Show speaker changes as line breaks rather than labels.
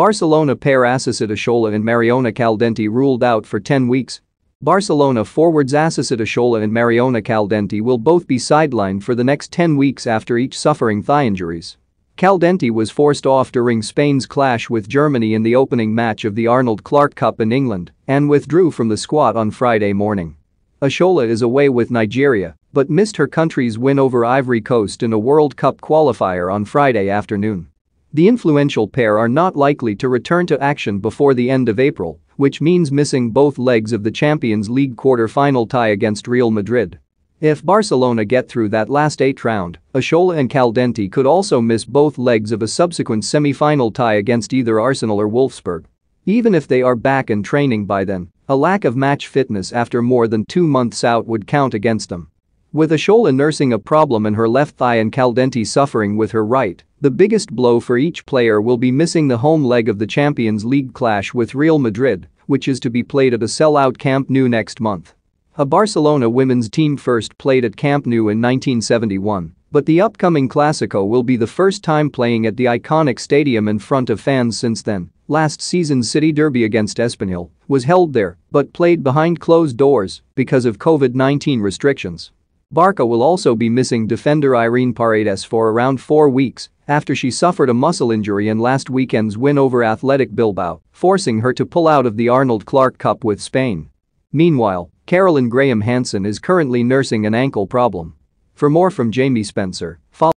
Barcelona pair Oshoala and Mariona Caldentey ruled out for 10 weeks. Barcelona forwards Oshoala and Mariona Caldentey will both be sidelined for the next 10 weeks after each suffering thigh injuries. Caldentey was forced off during Spain's clash with Germany in the opening match of the Arnold Clark Cup in England and withdrew from the squad on Friday morning. Oshoala is away with Nigeria but missed her country's win over Ivory Coast in a World Cup qualifier on Friday afternoon. The influential pair are not likely to return to action before the end of April, which means missing both legs of the Champions League quarter-final tie against Real Madrid. If Barcelona get through that last eight round, Oshoala and Caldentey could also miss both legs of a subsequent semi-final tie against either Arsenal or Wolfsburg. Even if they are back in training by then, a lack of match fitness after more than two months out would count against them. With Oshoala nursing a problem in her left thigh and Caldentey suffering with her right, the biggest blow for each player will be missing the home leg of the Champions League clash with Real Madrid, which is to be played at a sell-out Camp Nou next month. A Barcelona women's team first played at Camp Nou in 1971, but the upcoming Clásico will be the first time playing at the iconic stadium in front of fans since then. Last season's City Derby against Espanyol was held there but played behind closed doors because of COVID-19 restrictions. Barca will also be missing defender Irene Paredes for around four weeks after she suffered a muscle injury in last weekend's win over Athletic Bilbao, forcing her to pull out of the Arnold Clark Cup with Spain. Meanwhile, Caroline Graham Hansen is currently nursing an ankle problem. For more from Jamie Spencer, follow